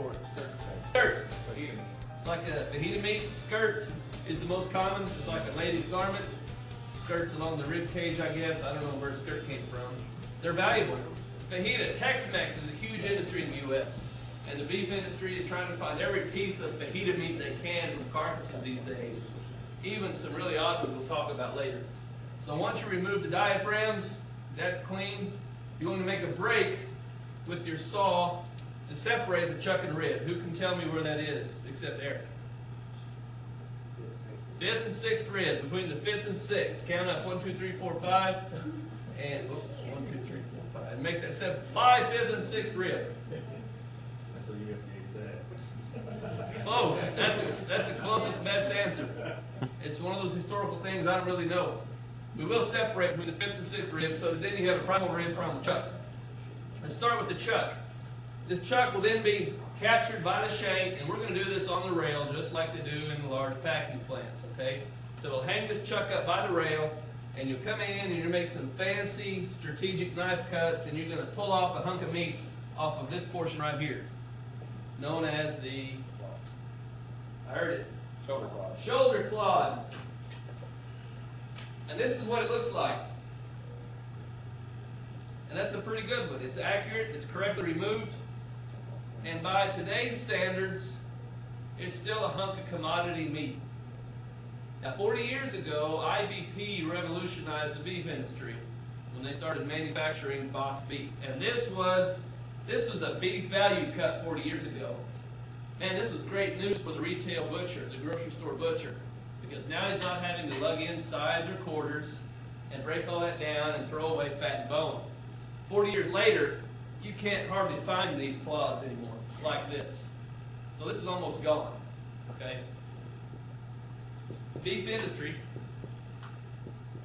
for? Skirt. It's like a fajita meat. Skirt is the most common. It's like a lady's garment. Skirts along the rib cage, I guess. I don't know where skirt came from. They're valuable. Fajita, Tex-Mex is a huge industry in the U.S. And the beef industry is trying to find every piece of fajita meat they can from carcasses these days. Even some really odd ones we'll talk about later. So once you remove the diaphragms, that's clean. You want to make a break with your saw to separate the chuck and rib. Who can tell me where that is, except Eric? Fifth and sixth rib, between the fifth and sixth. Count up one, two, three, four, five, and oh, one, two, three, four, five. And make that seven. Five, fifth, and sixth rib. That's what USDA said. Close. That's a, that's the closest best answer. It's one of those historical things I don't really know. We will separate between the fifth and sixth rib, so that then you have a primal rib, primal chuck. Let's start with the chuck. This chuck will then be captured by the shank, and we're going to do this on the rail, just like they do in the large packing plants, okay? So we'll hang this chuck up by the rail, and you'll come in and you'll make some fancy strategic knife cuts, and you're going to pull off a hunk of meat off of this portion right here, known as the, I heard it, Shoulder clod. shoulder clod. And this is what it looks like. And that's a pretty good one. It's accurate, it's correctly removed, and by today's standards, it's still a hunk of commodity meat. Now, 40 years ago, IBP revolutionized the beef industry when they started manufacturing boxed beef. And this was this was a beef value cut 40 years ago. Man, this was great news for the retail butcher, the grocery store butcher, because now he's not having to lug in sides or quarters and break all that down and throw away fat and bone. 40 years later, you can't hardly find these clods anymore like this. So this is almost gone. Okay? Beef industry,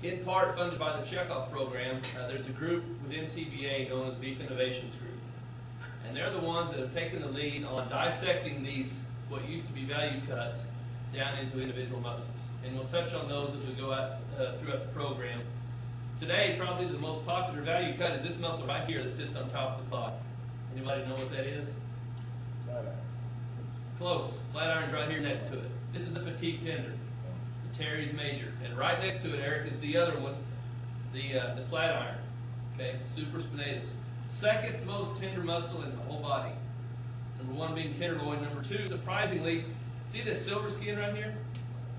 in part funded by the Checkoff program, uh, there's a group within NCBA known as Beef Innovations Group. And they're the ones that have taken the lead on dissecting these, what used to be value cuts, down into individual muscles. And we'll touch on those as we go out uh, throughout the program. Today, probably the most popular value cut is this muscle right here that sits on top of the clod. Anybody know what that is? Close. Flat iron's right here next to it. This is the petite tender, the teres major, and right next to it, Eric, is the other one, the uh, the flat iron. Okay, supraspinatus. Second most tender muscle in the whole body. Number one being tenderloin. Number two, surprisingly, see this silver skin right here?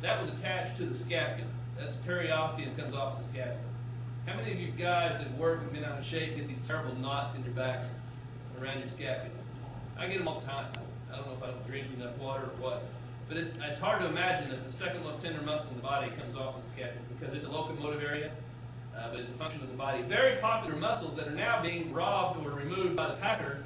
That was attached to the scapula. That's periosteum comes off the scapula. How many of you guys that work and been out of shape get these terrible knots in your back around your scapula? I get them all the time. I don't know if I don't drink enough water or what. But it's, it's hard to imagine that the second most tender muscle in the body comes off the scapula because it's a locomotive area, uh, but it's a function of the body. Very popular muscles that are now being robbed or removed by the packer,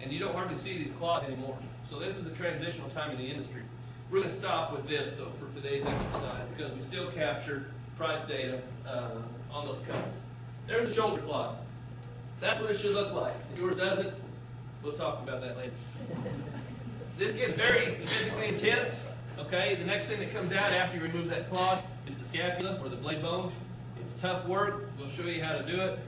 and you don't hardly see these clods anymore. So this is a transitional time in the industry. We're going to stop with this, though, for today's exercise because we still capture price data uh, on those cuts. There's a shoulder clod. That's what it should look like. If yours doesn't, we'll talk about that later. This gets very physically intense. Okay, the next thing that comes out after you remove that clod is the scapula or the blade bone. It's tough work. We'll show you how to do it.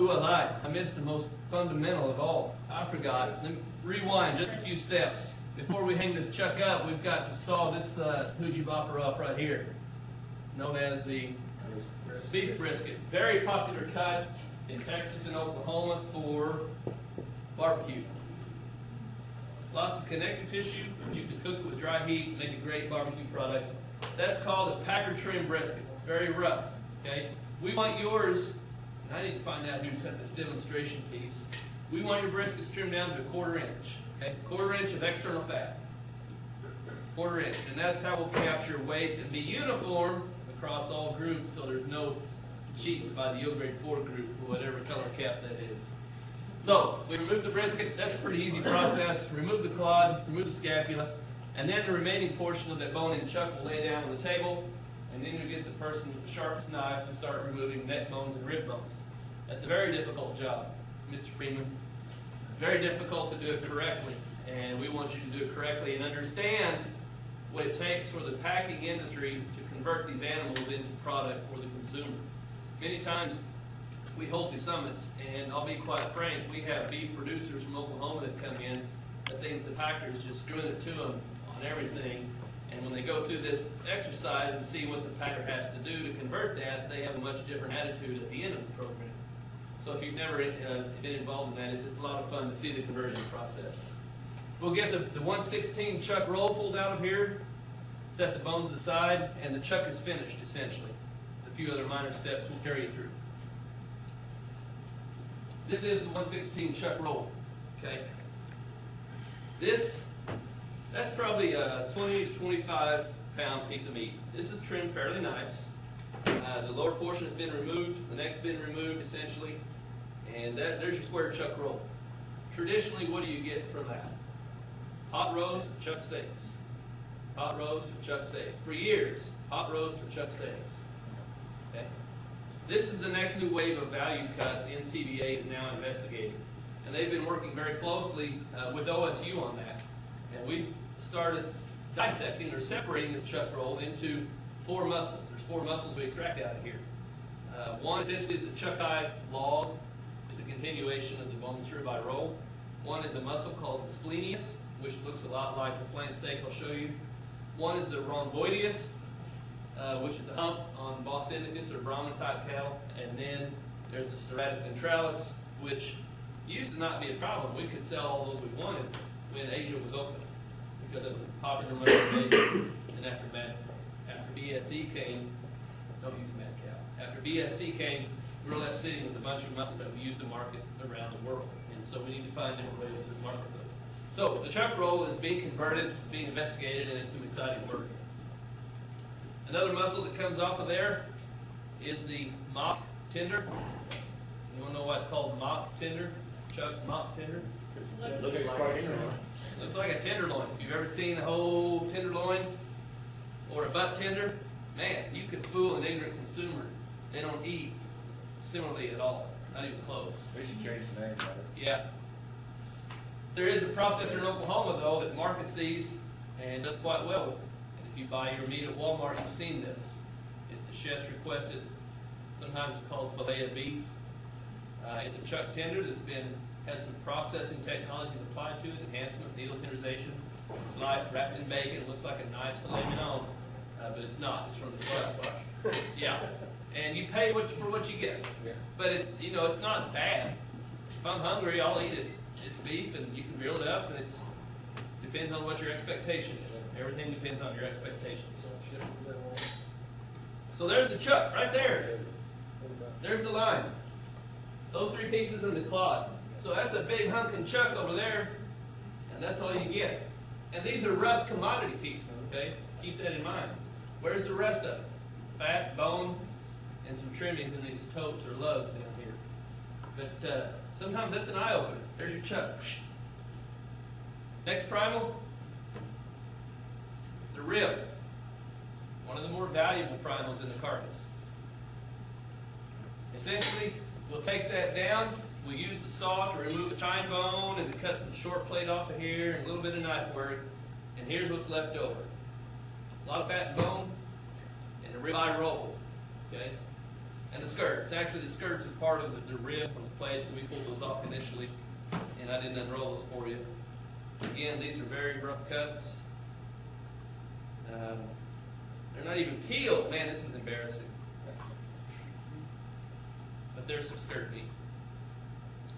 Ooh, I. I missed the most fundamental of all. I forgot. Let me rewind just a few steps. Before we hang this chuck up, we've got to saw this uh, Fuji bopper off right here, known as the beef brisket. Very popular cut in Texas and Oklahoma for barbecue. Lots of connective tissue. You can cook it with dry heat, make a great barbecue product. That's called a packer trim brisket. Very rough. Okay. We want yours. I need to find out who cut this demonstration piece. We want your briskets trimmed down to a quarter inch. Okay, quarter inch of external fat. Quarter inch, and that's how we'll capture weights and be uniform across all groups, so there's no cheats by the yield grade four group, whatever color cap that is. So, we remove the brisket, that's a pretty easy process. Remove the clod, remove the scapula, and then the remaining portion of that bone and chuck will lay down on the table, and then you get the person with the sharpest knife to start removing neck bones and rib bones. That's a very difficult job. Mr. Freeman. Very difficult to do it correctly, and we want you to do it correctly and understand what it takes for the packing industry convert these animals into product for the consumer. Many times, we hold these summits, and I'll be quite frank, we have beef producers from Oklahoma that come in that think the packer is just screwing it to them on everything. And when they go through this exercise and see what the packer has to do to convert that, they have a much different attitude at the end of the program. So if you've never uh, been involved in that, it's, it's a lot of fun to see the conversion process. We'll get the, the 116 chuck roll pulled out of here, set the bones aside, and the chuck is finished essentially. A few other minor steps will carry you through. This is the 116 chuck roll, okay? This, that's probably a 20 to 25 pound piece of meat. This is trimmed fairly nice. Uh, the lower portion has been removed, the neck's been removed essentially, and that, there's your square chuck roll. Traditionally, what do you get from that? Pot roast chuck steaks. Pot roast for chuck steaks. For years, pot roast for chuck steaks. Okay? This is the next new wave of value cuts NCBA is now investigating. And they've been working very closely uh, with OSU on that. And we've started dissecting or separating the chuck roll into four muscles. There's four muscles we extract out of here. Uh, one essentially is the chuck eye log. It's a continuation of the boneless ribeye roll. One is a muscle called the splenius, which looks a lot like the flank steak I'll show you. One is the rhomboideus, uh, which is the hump on Bos indicus or Brahman type cattle. And then there's the serratus ventralis, which used to not be a problem. We could sell all those we wanted when Asia was open because it was popular in Asia. And after Mad, after BSE came, don't use Mad Cow. After BSE came, we were left sitting with a bunch of muscles that we used to market around the world. And so we need to find different ways to market those. So the chuck roll is being converted, being investigated, and it's some exciting work. Another muscle that comes off of there is the mock tender. You want to know why it's called mock tender? Chuck's mock tender? Looks quite similar. Looks like a tenderloin. If you've ever seen a whole tenderloin or a butt tender, man, you could fool an ignorant consumer. They don't eat similarly at all, not even close. We should change the name of it. Yeah. There is a processor in Oklahoma, though, that markets these and does quite well with them. And if you buy your meat at Walmart, you've seen this. It's the chef's requested, sometimes it's called filet of beef. Uh, it's a chuck tender that's been, had some processing technologies applied to it, enhancement, needle tenderization. It's live, wrapped in bacon, it looks like a nice filet mignon, uh, but it's not, it's from the chuck. Yeah, and you pay what, for what you get. Yeah. But it, you know, it's not bad. If I'm hungry, I'll eat it. It's beef, and you can grill it up, and it's depends on what your expectation is. Everything depends on your expectations. So there's the chuck right there. There's the line. Those three pieces in the clod. So that's a big hunkin' chuck over there, and that's all you get. And these are rough commodity pieces, okay? Keep that in mind. Where's the rest of it? Fat, bone, and some trimmings in these totes or lugs down here. But uh, sometimes that's an eye opener. There's your chuck. Next primal, the rib. One of the more valuable primals in the carcass. Essentially, we'll take that down. We'll use the saw to remove the chine bone and to cut some short plate off of here and a little bit of knife work. And here's what's left over. A lot of fat and bone and a ribeye roll. Okay? And the skirts. Actually, the skirts are part of the, the rib from the plate. We pulled those off initially, and I didn't unroll those for you. Again, these are very rough cuts. Um, they're not even peeled. Man, this is embarrassing. But there's some skirt meat.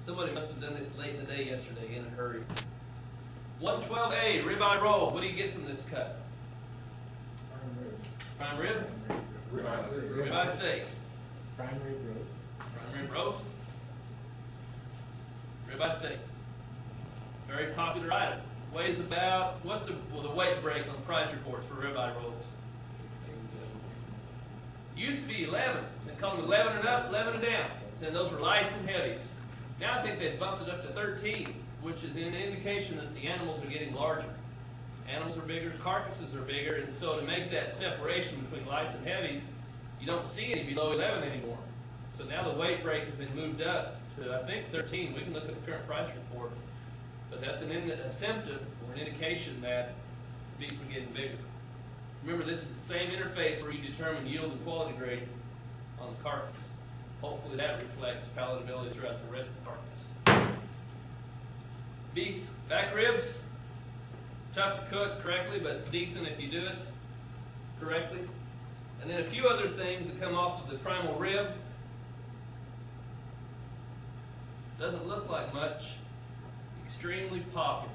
Somebody must have done this late in the day yesterday in a hurry. 112A, ribeye roll. What do you get from this cut? Prime rib? prime Ribeye steak. Primary growth. Prime rib roast. Ribeye steak. Very popular item. Weighs about, what's the, well, the weight break on the price reports for ribeye rolls? Used to be 11. They called them 11 and up, 11 and down. And those were lights and heavies. Now I think they've bumped it up to 13, which is an indication that the animals are getting larger. Animals are bigger, carcasses are bigger, and so to make that separation between lights and heavies, you don't see any below 11 anymore. So now the weight break has been moved up to, I think, 13. We can look at the current price report. But that's an in- a symptom or an indication that beef are getting bigger. Remember, this is the same interface where you determine yield and quality grade on the carcass. Hopefully that reflects palatability throughout the rest of the carcass. Beef back ribs, tough to cook correctly, but decent if you do it correctly. And then a few other things that come off of the primal rib. Doesn't look like much. Extremely popular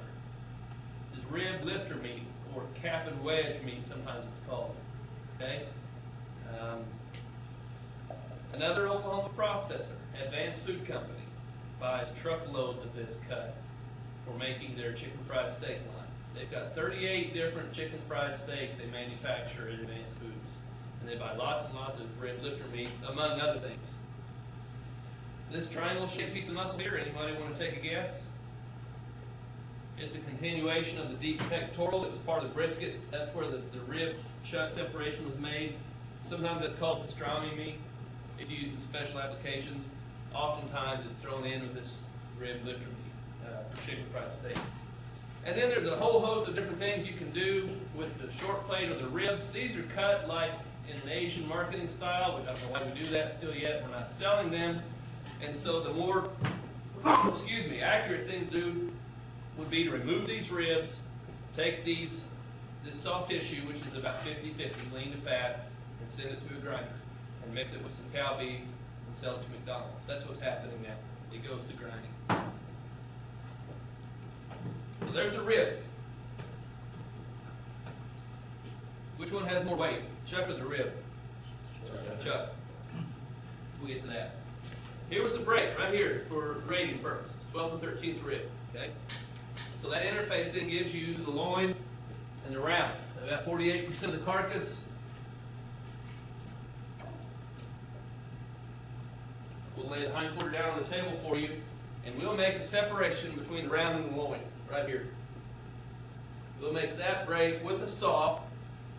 is rib lifter meat or cap and wedge meat, sometimes it's called. Okay? Um, another Oklahoma processor, Advance Food Company, buys truckloads of this cut for making their chicken fried steak line. They've got 38 different chicken fried steaks they manufacture at Advance Foods. And they buy lots and lots of rib lifter meat, among other things. This triangle shaped piece of muscle here, anybody want to take a guess? It's a continuation of the deep pectoral. It was part of the brisket. That's where the, the rib chuck separation was made. Sometimes it's called pastrami meat. It's used in special applications. Oftentimes it's thrown in with this rib lifter meat uh, chicken fried steak. And then there's a whole host of different things you can do with the short plate or the ribs. These are cut like in an Asian marketing style, which I don't know why we do that still yet. We're not selling them. And so the more, excuse me, accurate thing to do would be to remove these ribs, take these, this soft tissue, which is about 50-50, lean to fat, and send it to a grinder, and mix it with some cow beef, and sell it to McDonald's. That's what's happening now. It goes to grinding. So there's a rib. Which one has more weight, chuck or the rib? Chuck. We'll get to that. Here was the break, right here, for grading purposes, 12th and 13th rib, okay? So that interface then gives you the loin and the round. About 48% of the carcass. We'll lay the hind quarter down on the table for you, and we'll make the separation between the round and the loin, right here. We'll make that break with a saw,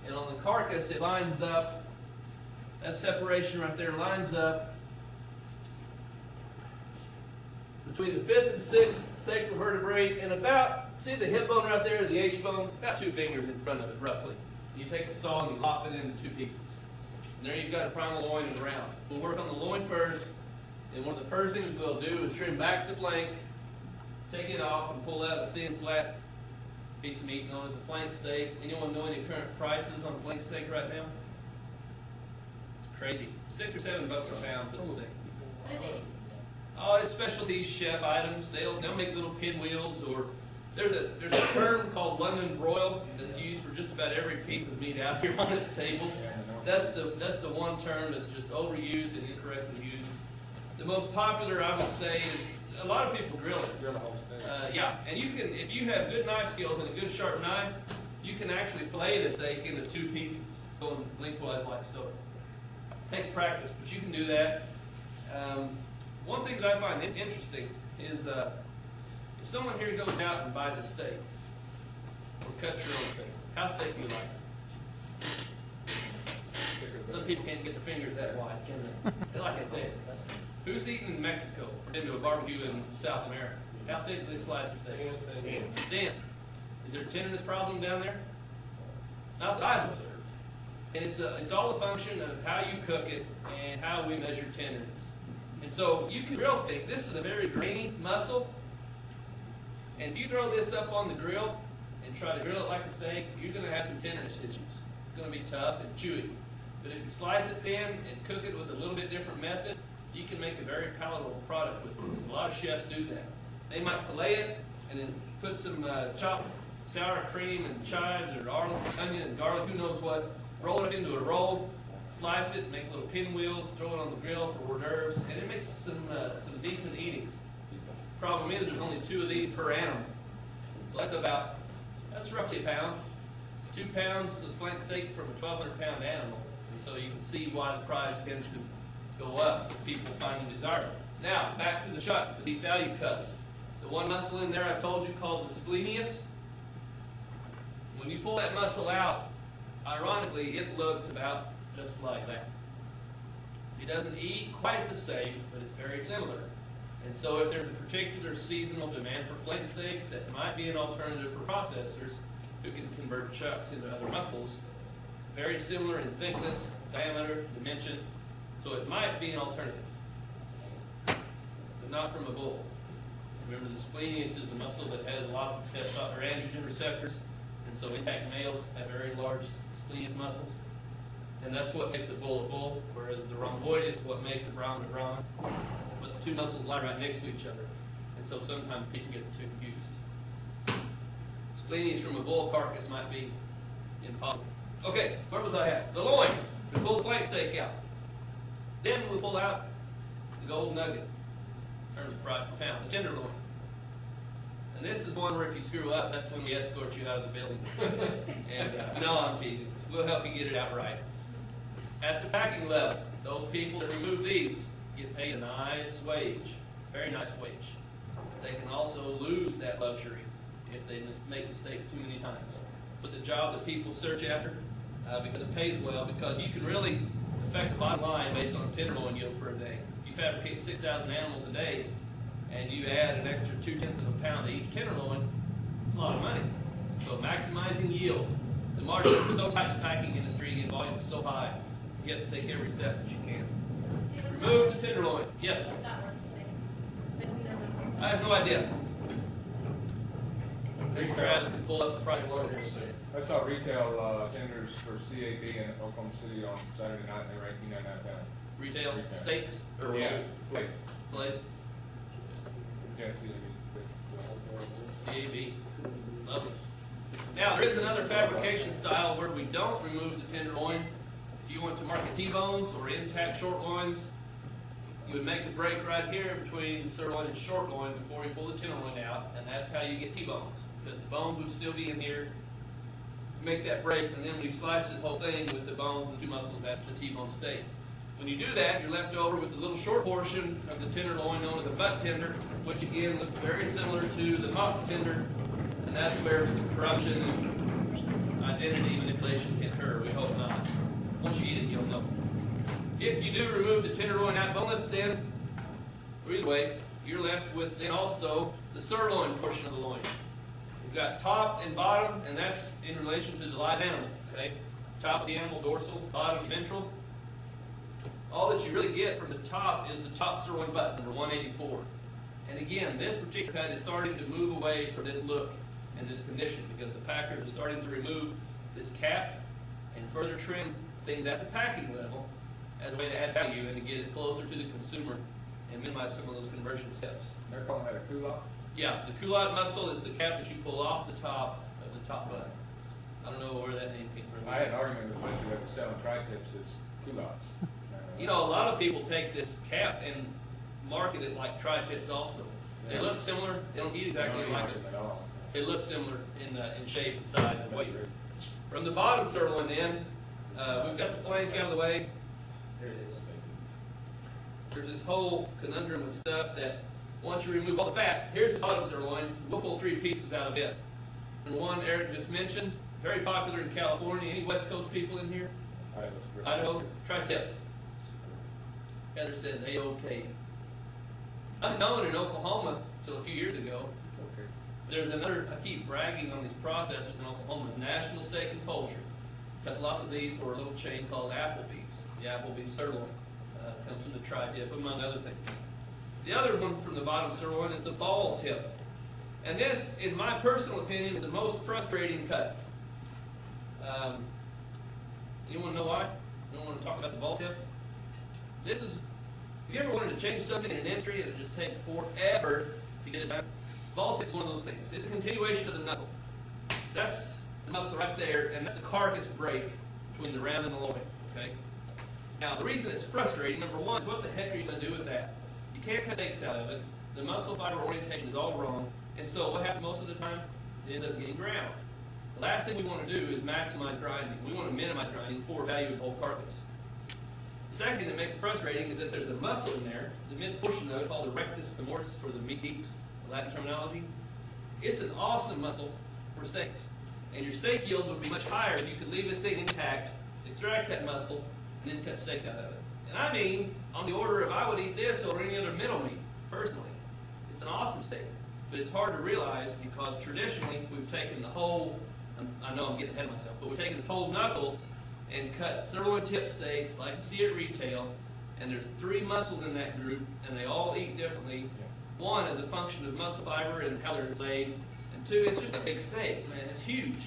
and on the carcass it lines up, that separation right there lines up between the fifth and sixth sacral vertebrae and about, see the hip bone right there, the H bone, about two fingers in front of it roughly. You take the saw and you lop it into two pieces. And there you've got a primal loin and round. We'll work on the loin first, and one of the first things we'll do is trim back the flank, take it off and pull out a thin flat piece of meat known as a flank steak. Anyone know any current prices on a flank steak right now? It's crazy. Six or seven bucks a pound for the steak. Oh, it's specialty chef items. They'll they'll make little pinwheels or there's a there's a term called London broil that's used for just about every piece of meat out here on this table. That's the that's the one term that's just overused and incorrectly used. The most popular I would say is a lot of people grill it. Grill whole steak. Uh, yeah, and you can if you have good knife skills and a good sharp knife, you can actually fillet the steak into two pieces, going lengthwise like so. Takes practice, but you can do that. Um, one thing that I find interesting is uh, if someone here goes out and buys a steak or cuts your own steak, how thick do you like it? Some people can't get their fingers that wide, can they? They like it thick. Who's eaten in Mexico or been to a barbecue in South America? How thick do they slice the steak? Dense. Is there a tenderness problem down there? Not that I've observed. And it's, a, it's all a function of how you cook it and how we measure tenderness. And so you can grill thick. This is a very grainy muscle. And if you throw this up on the grill and try to grill it like a steak, you're going to have some tenderness issues. It's going to be tough and chewy. But if you slice it thin and cook it with a little bit different method, you can make a very palatable product with this. A lot of chefs do that. They might fillet it and then put some uh, chopped sour cream and chives or onion and garlic, who knows what. Roll it into a roll, slice it, make little pinwheels, throw it on the grill for hors d'oeuvres, and it makes some uh, some decent eating. Problem is, there's only two of these per animal, so that's about that's roughly a pound. Two pounds of flank steak from a 1,200 pound animal, and so you can see why the price tends to go up if people find them desirable. Now back to the chuck, the deep value cuts. The one muscle in there I told you called the splenius. When you pull that muscle out, ironically, it looks about just like that. It doesn't eat quite the same, but it's very similar. And so if there's a particular seasonal demand for flank steaks, that might be an alternative for processors who can convert chucks into other muscles. Very similar in thickness, diameter, dimension, so it might be an alternative. But not from a bull. Remember, the splenius is the muscle that has lots of testosterone androgen receptors, and so intact males have very large splenius muscles. And that's what makes a bull a bull, whereas the rhomboid is what makes a Brahman a Brahman. But the two muscles lie right next to each other, and so sometimes people get too confused. Splenius from a bull carcass might be impossible. Okay, where was I at? The loin. We pull the flank steak out. Then we pull out the gold nugget, in terms of price per pound, the tenderloin. And this is one where if you screw up, that's when we escort you out of the building. and uh, no, I'm teasing. We'll help you get it out right. At the packing level, those people that remove these get paid a nice wage, very nice wage. They can also lose that luxury if they make mistakes too many times. It's a job that people search after uh, because it pays well, because you can really affect the bottom line based on tenderloin yield for a day. If you fabricate 6,000 animals a day and you add an extra two tenths of a pound to each tenderloin, a lot of money. So maximizing yield. The margin is so tight in the packing industry and volume is so high, you have to take every step that you can. Remove the tenderloin. Yes, I have no idea. Maybe Travis can pull up the price of orders. I saw retail, uh, tenders for CAB in Oklahoma City on Saturday night, and they were eighteen ninety-nine pound. Retail Retail. steaks or Yeah, roll place. Yeah, CAB. CAB. Love it. Now, there is another fabrication style where we don't remove the tenderloin. You want to market T-bones or intact short loins, you would make a break right here between sirloin and short loin before you pull the tenderloin out, and that's how you get T-bones. Because the bones would still be in here. You Make that break, and then when you slice this whole thing with the bones and two muscles, that's the T-bone steak. When you do that, you're left over with the little short portion of the tenderloin known as a butt tender, which again looks very similar to the mock tender, and that's where some corruption and identity manipulation can occur. We hope not. Once you eat it, you'll know. If you do remove the tenderloin out boneless, then, or either way, you're left with then also the sirloin portion of the loin. We've got top and bottom, and that's in relation to the live animal, okay? Top of the animal dorsal, bottom ventral. All that you really get from the top is the top sirloin butt, number 184. And again, this particular cut is starting to move away from this look and this condition because the packers are starting to remove this cap and further trim things at the packing level as a way to add value and to get it closer to the consumer and minimize some of those conversion steps. They're calling that a culotte? Yeah, the culotte muscle is the cap that you pull off the top of the top button. I don't know where that name came from. I had an argument with a bunch of them selling tri-tips as culottes. You know, a lot of people take this cap and market it like tri-tips also. They look similar, they don't eat exactly like it. At all. It looks similar in, uh, in shape and size and weight. From the bottom sirloin then, uh, we've got the flank out of the way. There it is. There's this whole conundrum with stuff that once you remove all the fat, here's the bottom sirloin, we'll pull three pieces out of it. And one Eric just mentioned, very popular in California. Any West Coast people in here? Idaho, tri-tip. Heather says A-OK. Unknown in Oklahoma till a few years ago, there's another, I keep bragging on these processors in Oklahoma, National Steak and Poultry. Because lots of these were a little chain called Applebee's. The Applebee's sirloin uh, comes from the tri-tip, among other things. The other one from the bottom sirloin is the ball tip. And this, in my personal opinion, is the most frustrating cut. Um, anyone know why? Anyone want to talk about the ball tip? This is, if you ever wanted to change something in an industry and it just takes forever to get it done, ball tip is one of those things. It's a continuation of the knuckle. That's the muscle right there, and that's the carcass break between the round and the loin. Okay. Now the reason it's frustrating, number one, is what the heck are you going to do with that? You can't cut steaks out of it. The muscle fiber orientation is all wrong, and so what happens most of the time? It ends up getting ground. The last thing we want to do is maximize grinding. We want to minimize grinding for value of whole carcass. The second that makes it frustrating is that there's a muscle in there, the mid portion of it called the rectus femoris for the meat geeks, Latin terminology. It's an awesome muscle for steaks. And your steak yield would be much higher if you could leave this thing intact, extract that muscle, and then cut steaks out of it. And I mean, on the order of I would eat this or any other middle meat, personally. It's an awesome steak, but it's hard to realize because traditionally we've taken the whole, I'm- know I'm getting ahead of myself, but we've taken this whole knuckle and cut sirloin tip steaks like you see at retail, and there's three muscles in that group, and they all eat differently. One is a function of muscle fiber and how they're laid, it's just a big steak, man, it's huge.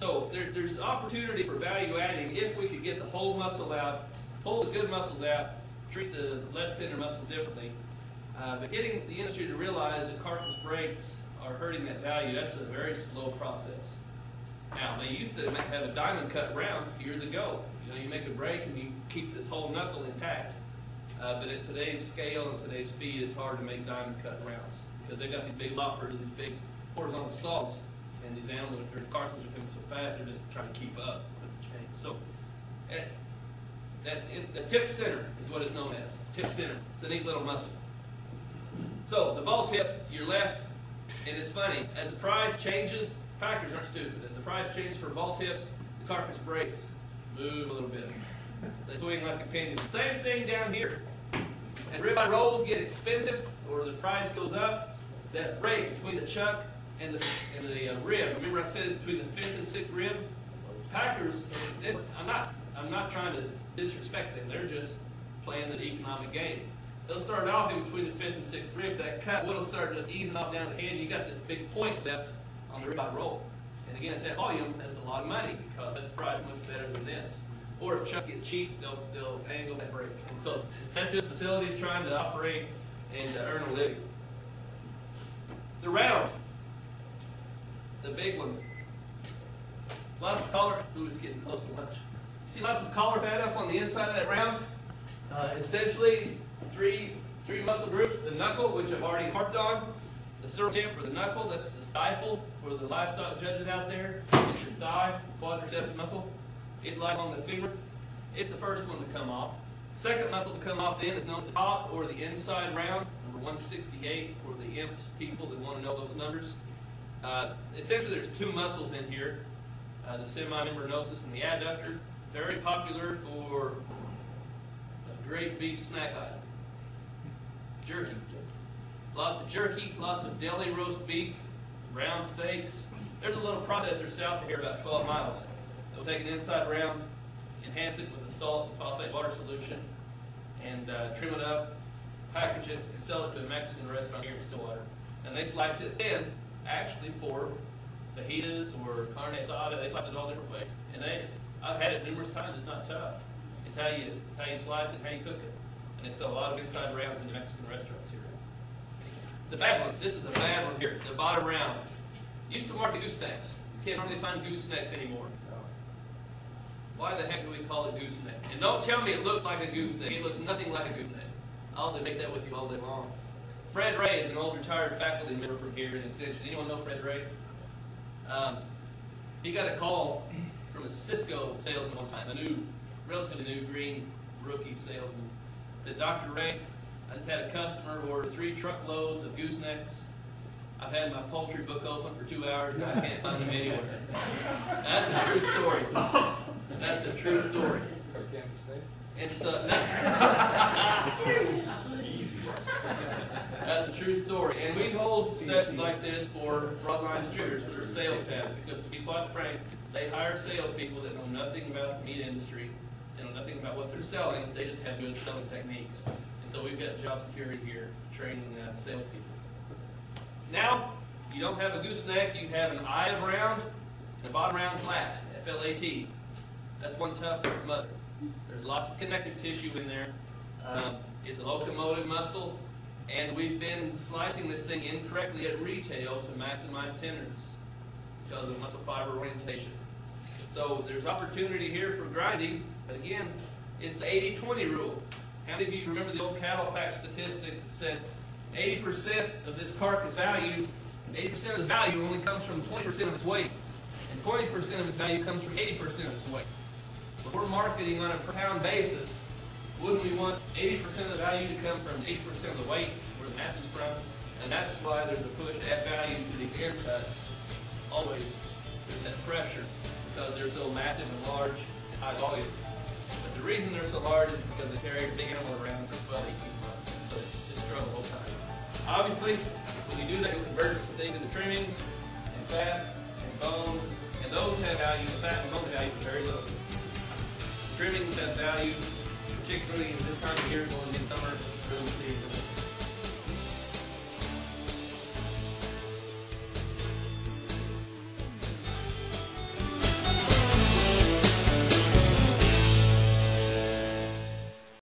So there, there's opportunity for value adding if we could get the whole muscle out, pull the good muscles out, treat the less tender muscles differently. Uh, but getting the industry to realize that carcass breaks are hurting that value, that's a very slow process. Now, they used to have a diamond cut round years ago. You know, you make a break and you keep this whole knuckle intact. Uh, but at today's scale and today's speed, it's hard to make diamond cut rounds because they've got these big loppers and these big horizontal saws, and these animals, their carcasses are coming so fast, they're just trying to keep up with the change. So, eh, that, the tip center is what it's known as. Tip center. It's a neat little muscle. So the ball tip, your left, and it's funny, as the price changes, packers aren't stupid. As the price changes for ball tips, the carcass breaks, move a little bit. They swing like a pendulum. Same thing down here. As ribeye rolls get expensive, or the price goes up, that break between the chuck and the, and the uh, rib, remember I said between the fifth and sixth rib? Packers, this, I'm not, I'm not trying to disrespect them, they're just playing the economic game. They'll start off in between the fifth and sixth rib, that cut will start just easing off down the head, you got this big point left on the ribeye roll. And again, at that volume, that's a lot of money, because that's probably much better than this. Or if chucks get cheap, they'll, they'll angle that break. And so, intensive facilities trying to operate and uh, earn a living. The round, the big one, Lots of color. ooh, it's getting close to lunch. See lots of collar fat up on the inside of that round? Uh, essentially, three, three muscle groups, the knuckle, which I've already harped on, the serotip for the knuckle, that's the stifle for the livestock judges out there. It's your thigh, quadriceps muscle. It lies on the femur. It's the first one to come off. Second muscle to come off then is known as the top or the inside round, number 168 for the IMPS people that want to know those numbers. Uh, essentially, there's two muscles in here uh, the semimembranosus and the adductor. Very popular for a great beef snack item. Jerky. Lots of jerky, lots of deli roast beef, round steaks. There's a little processor south of here, about 12 miles. They'll take an inside round, enhance it with a salt and phosphate water solution, and uh, trim it up, package it, and sell it to a Mexican restaurant here in Stillwater. And they slice it thin, actually for fajitas or carne asada. They slice it all different ways. And they, I've had it numerous times. It's not tough. It's how you, it's how you slice it, how you cook it. And they sell a lot of inside rounds in the Mexican restaurants here. The bad one. This is the bad one here. The bottom round. Used to market goosenecks. You can't hardly find goosenecks anymore. Why the heck do we call it gooseneck? And don't tell me it looks like a gooseneck. It looks nothing like a gooseneck. I'll debate that with you all day long. Fred Ray is an old retired faculty member from here in Extension. Anyone know Fred Ray? Um, he got a call from a Sysco salesman one time, a new, relatively new green rookie salesman. Said, Dr. Ray, I just had a customer order three truckloads of goosenecks. I've had my poultry book open for two hours and I can't find them anywhere. That's a true story. That's a true story. Or Kansas State? It's uh, That's a true story. And we hold sessions like this for frontline distributors, for their sales staff, because to be quite frank, they hire salespeople that know nothing about the meat industry, they know nothing about what they're selling, they just have good selling techniques. And so we've got job security here, training uh, salespeople. Now, you don't have a gooseneck, you have an eye of round and a bottom round flat, F-L-A-T. That's one tough mother. There's lots of connective tissue in there. Um, it's a locomotive muscle, and we've been slicing this thing incorrectly at retail to maximize tenderness because of muscle fiber orientation. So there's opportunity here for grinding, but again, it's the 80-20 rule. How many of you remember the old cattle fact statistic that said 80% of this carcass value, 80% of the value only comes from 20% of its weight, and 20% of its value comes from 80% of its weight. If we're marketing on a per pound basis, wouldn't we want 80% of the value to come from 80% of the weight where the mass is from? And that's why there's a push to add value to the air cut. Always there's that pressure because they're so massive and large high volume. But the reason they're so large is because they carry a big animal around for 12, 18 months, so it's just struggle the whole time. Obviously, when you do that, you convert some things into trimmings, and fat, and bone, and those have value, fat and bone value is very low. Trimmings have value, particularly this time of year going in summer, grilling season,